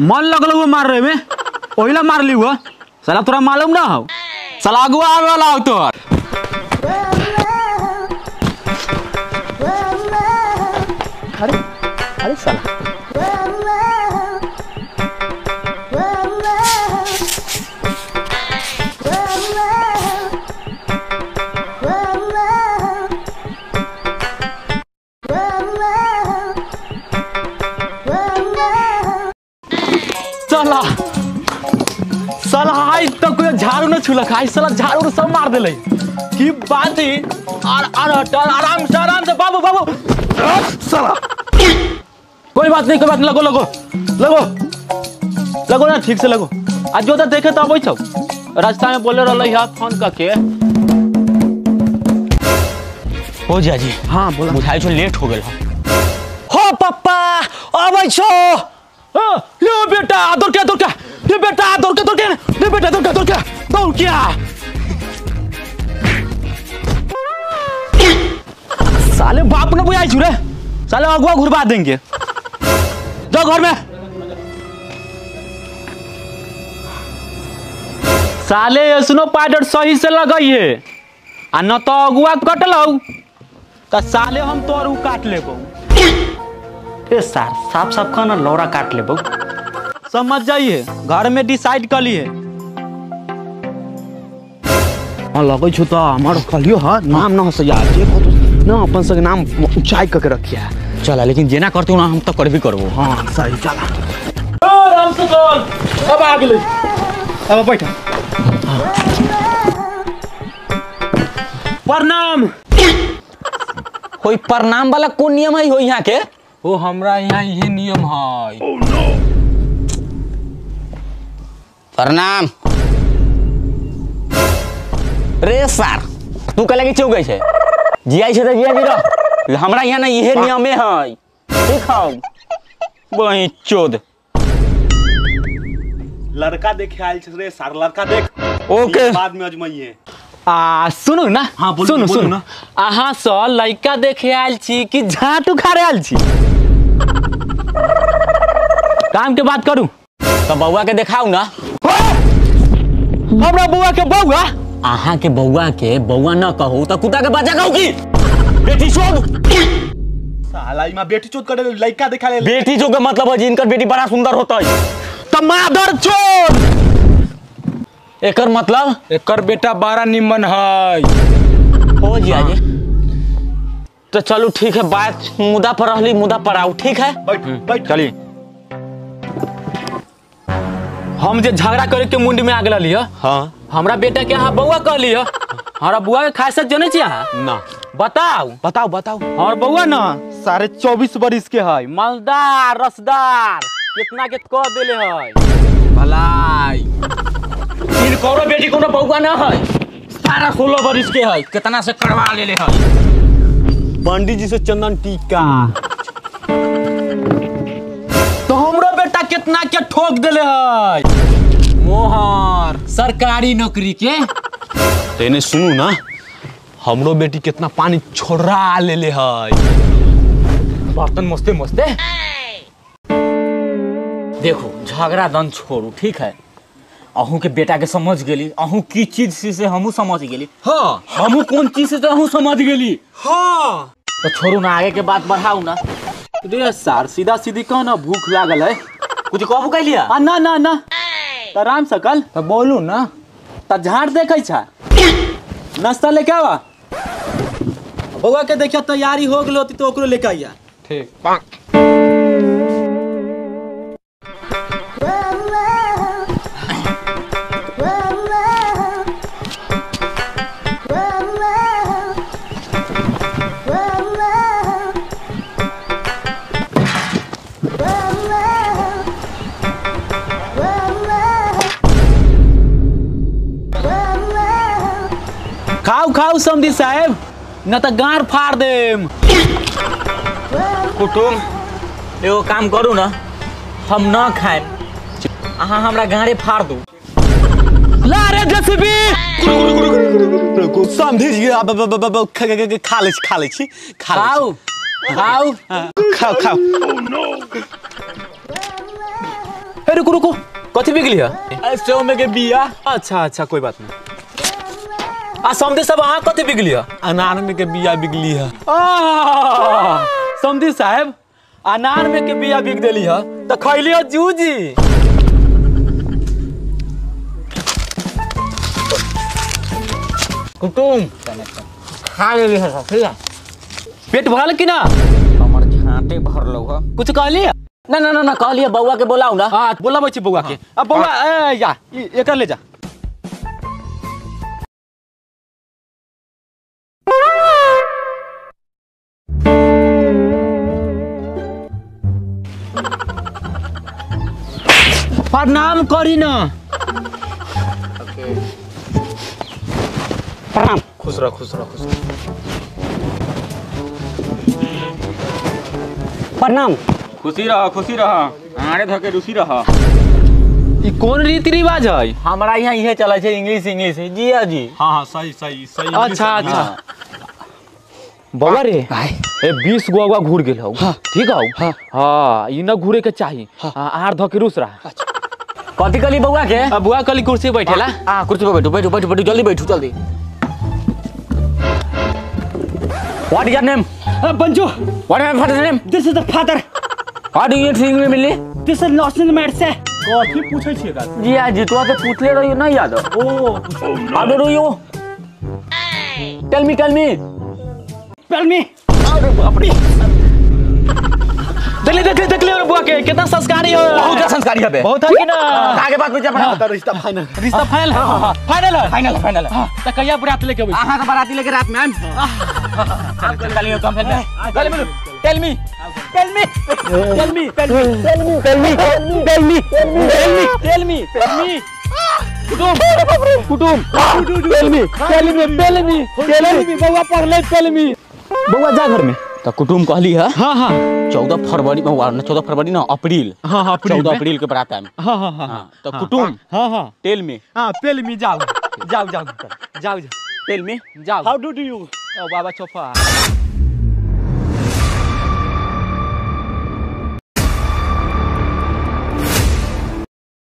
मन लगल हुआ मार रहे में मार ली हुआ। साला तोरा मालूम ना हो? साला अगुआ आवे वाला हो तोर। अरे अरे साला। साला साला आज तक कोई झाड़ू न छुलक आज साला झाड़ू सब मार देले। की बात? है और और आराम से आराम से बाबू बाबू। साला। कोई बात नहीं कोई बात नहीं लगो लगो लगो। लगो ना ठीक से लगो। आज जो देखे तो अबै छौ रास्ता में बोले रहले है फ़ोन करके हो जा जी। हाँ बोला। बुझाई छो लेट हो गेल हो। पप्पा अबै छौ। हाँ, ले बेटा दौड़ के दौड़ के ले बेटा दौड़ के दौड़ के ले बेटा दौड़ के दौड़ के दौड़ के आ। साले बाप ने बुझाई छु रे। साले अगुआ घुरवा देंगे। जाओ घर में। साले स्नो पाउडर सही से लगाइए आ, न तो अगुआ कटलौ। तो साले हम तोर काट लेबौ। ए सार साफ़ साफ़ कहना लौड़ा काट लेबौ समझ जाइए घर में डिसाइड कर लिए। हाँ लगै छौ तो हमार कहलियो ह नाम ना से याद जे कहतो ना अपन सब नाम ऊंचाई करके रखिया। चला लेकिन जेना करते ना हम तो करबी करबो। हाँ सही चला। आराम से चल। अब आ गेलै। अब बैठा। प्रणाम। होई प्रणाम वाला कौन नियम है हो यहाँ के ओ हमरा यहाँ इहे नियम है प्रणाम। रे सार तू कहे कि चौकै छै? जियाई छै तऽ जिया भी रह हमरा यहाँ ना इहे नियमे है ठीक हौ वही चोद। लड़का देखे आयल छै रे सार लड़का देख। ओके। बाद में अजमाइए। आ सुनू ना। हाँ, बोलू, सुनू बोलू सुनू। ना। अहाँ सँ लड़का देखे आयल छी कि झाट उखाड़े आयल छी? काम के बात करू? तऽ बौआ के देखाउ ना। हमरा बउआ के बउआ? अहाँ के बौआ के बौआ न कहू तऽ कुत्ता के बच्चा कहू की? बेटी चोद साला इमा बेटी चोद करे लड़का देखा ले। बेटी चोद के मतलब है जी इनकर बेटी बड़ा सुंदर होता है त मादर चोद। एकर मतलब? एकर बेटा बड़ा निमन है हो जी तो चलो ठीक है बात मुद्दा पर रहली मुद्दा पर आओ ठीक है? बैठ बैठ। चली हम जे झगड़ा करे के मुंड में आ गेल लिया हाँ। हमरा बेटा के अहाँ बउआ कह लिया हमरा बुआ के खासियत जने छी अहाँ? ना। बताओ बताओ बताओ और बउआ ना? साढ़े चौबीस बरिस के है मालदार रसदार। कितना के कह देले है भलाई। इनकरो बेटी कोनो बौआ न है सारा सोलह बरिस के है कितना से करवा लेले है पंडित जी से चंदन टीका तो हमरो बेटा कितना के ठोक देले है? मोहर। सरकारी नौकरी के? तेने सुनू ना हमरो बेटी कितना पानी छोड़ा ले ले है। बर्तन मस्ते मस्ते। देखो झगड़ा दन छोड़ू ठीक है? अहू के बेटा के समझ गेली अहू की चीज़ से से हमू समझ गेली। हाँ। हमू कौन चीज़ से तो अहू समझ गेली? हाँ। तो छोड़ू ना आगे के बात बढ़ाऊ ना। रे सार सीधा सीधी कह ना भूख लागल है। कुछ कहबू कैलिया आ ना ना ना। त राम सकल तो बोलू ना। त झाड़ देखे छा? नाश्ता लेके आवा। बउआ के देखियो तैयारी हो गेलो तो ओकरो लेके आइया। ठीक। खाओ समधी साहेब न त गाड़ फाड़ देम। कुटुम एगो काम करू ना हम न खाएम। अहाँ हमरा गाड़े फाड़ दू। ला रे जेसीबी! समझी जी अब- अब- अब- अब- खा ले छी, खा ले छी खा ले खाओ खाओ। खाओ खाओ। ए रुको रुको। कथी बिगली है? सेव में के बिया। अच्छा अच्छा कोई बात नहीं। आ समझे सब अहाँ कथी बिगली है? अनार में के बिया बिगली है। आ, समधी साहब अनार में के बिया बिक देली है। तो खैली हो जूजी। कुटुम खा लेली है सब ठीक है? पेट भरल कि ना? हमर झांटे भरलो ह। कुछ कहली? ना ना ना ना कहलिए बउआ के बोलाऊ ना। हाँ बोला बच्ची बउआ के अब बउआ ए, या एकर ले जा। प्रणाम करी ना प्रणाम खुश रह खुश रह खुश प्रणाम खुशी रह खुशी रह आड़े धके रुसी रह ई कौन रीति रिवाज है हमारा यहाँ इहे चले छै इंग्लिश इंग्लिश जिया जी। हाँ हाँ सही सही सही अच्छा अच्छा। बउआ रे। ए बीस गो अगवा घूर गेल हौ। ठीक हौ। हाँ ई न घूरे के चाही। हाँ, आर धके रुस रहा। कथी कहली बउआ के? अब बुआ कली कुर्सी पे बैठेला। आ कुर्सी पे बैठो बैठो बैठो बैठो जल्दी बैठो जल्दी। What is your name Bonjour, what is your name this is the father. How do you think milli This is Nelson Merce. कथी पूछे छिए का जिया जी तो से पूछले रहियो ना याद? ओ how do you tell me tell me Tell me. देख ले देख ले देख ले बुआ के कितना संस्कारी हो बहुत संस्कारी है बहुत है कि ना आगे बात पूछे अपना रिश्ता फाइनल रिश्ता फाइनल है फाइनल है फाइनल फाइनल तो कहिया बरात लेके अबै आहा तो बाराती लेके रात में आएम आप गाली कम फैल गले बोलो tell me Tell me. Tell me tell me Tell me. Tell me. Tell me. Tell me. Tell me. Tell me tell me कुटुम कुटुम tell me tell me tell me tell me बउआ पढ़ ले टेल मी बउआ जा घर में तो कुटुम कहली है हाँ हाँ चौदह फरवरी में चौदह फरवरी ना अप्रैल। हाँ हाँ अप्रैल चौदह में। अप्रैल के बरात में हाँ हाँ हाँ। हाँ, तो कुटुम हाँ हाँ तेल में। हाँ टेल मी जाओ। जाओ जाओ जाओ जाओ तेल में? जाओ। हाउ डू डू यू ओ बाबा चोपा।